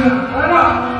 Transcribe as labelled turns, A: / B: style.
A: Hayır, hayır.